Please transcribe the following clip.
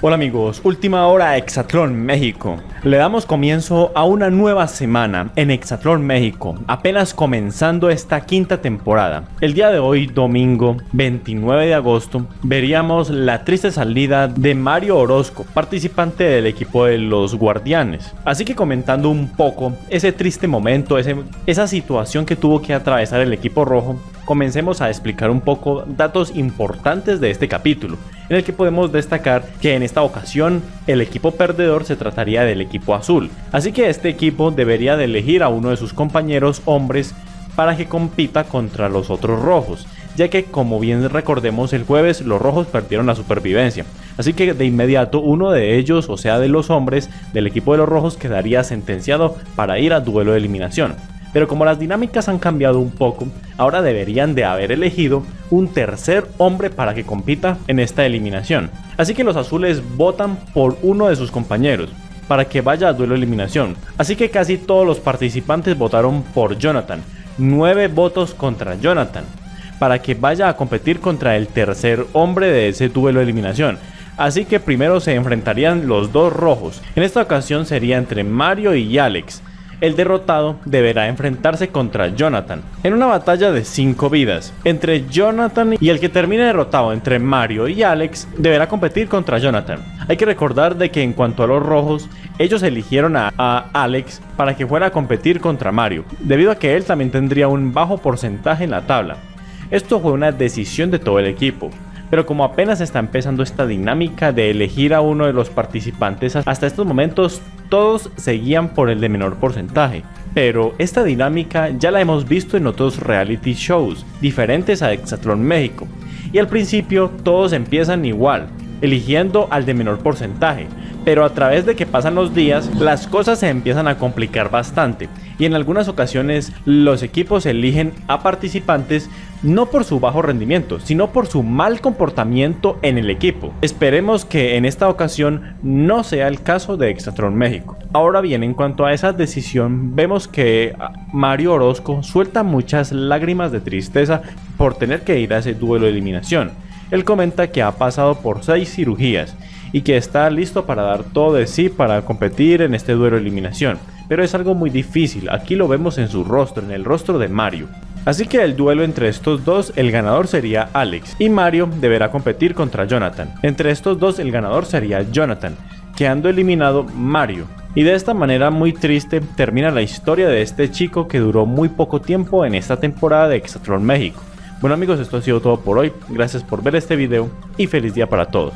Hola amigos, última hora Exatlón México. Le damos comienzo a una nueva semana en Exatlón México, apenas comenzando esta quinta temporada. El día de hoy, domingo 29 de agosto, veríamos la triste salida de Mario Orozco, participante del equipo de los Guardianes. Así que comentando un poco ese triste momento, esa situación que tuvo que atravesar el equipo rojo, comencemos a explicar un poco datos importantes de este capítulo, en el que podemos destacar que en esta ocasión el equipo perdedor se trataría del equipo azul, así que este equipo debería de elegir a uno de sus compañeros hombres para que compita contra los otros rojos, ya que como bien recordemos el jueves los rojos perdieron la supervivencia, así que de inmediato uno de ellos, o sea de los hombres del equipo de los rojos, quedaría sentenciado para ir a duelo de eliminación. Pero como las dinámicas han cambiado un poco, ahora deberían de haber elegido un tercer hombre para que compita en esta eliminación. Así que los azules votan por uno de sus compañeros para que vaya a duelo eliminación. Así que casi todos los participantes votaron por Jonathan. 9 votos contra Jonathan para que vaya a competir contra el tercer hombre de ese duelo eliminación. Así que primero se enfrentarían los dos rojos. En esta ocasión sería entre Mario y Alex el derrotado deberá enfrentarse contra Jonathan en una batalla de 5 vidas. Entre Jonathan y el que termine derrotado entre Mario y Alex deberá competir contra Jonathan. Hay que recordar de que en cuanto a los rojos, ellos eligieron a, a, Alex para que fuera a competir contra Mario, debido a que él también tendría un bajo porcentaje en la tabla. Esto fue una decisión de todo el equipo, pero como apenas está empezando esta dinámica de elegir a uno de los participantes, hasta estos momentos todos seguían por el de menor porcentaje. Pero esta dinámica ya la hemos visto en otros reality shows diferentes a Exatlón México. Y al principio todos empiezan igual, eligiendo al de menor porcentaje, pero a través de que pasan los días, las cosas se empiezan a complicar bastante y en algunas ocasiones los equipos eligen a participantes no por su bajo rendimiento, sino por su mal comportamiento en el equipo. Esperemos que en esta ocasión no sea el caso de Exatron México. Ahora bien, en cuanto a esa decisión, vemos que Mario Orozco suelta muchas lágrimas de tristeza por tener que ir a ese duelo de eliminación. Él comenta que ha pasado por 6 cirugías y que está listo para dar todo de sí para competir en este duelo de eliminación. Pero es algo muy difícil, aquí lo vemos en su rostro, en el rostro de Mario. Así que el duelo entre estos dos, el ganador sería Alex y Mario deberá competir contra Jonathan. Entre estos dos el ganador sería Jonathan, quedando eliminado Mario. Y de esta manera muy triste termina la historia de este chico que duró muy poco tiempo en esta temporada de Exatron México. Bueno amigos, esto ha sido todo por hoy, gracias por ver este video y feliz día para todos.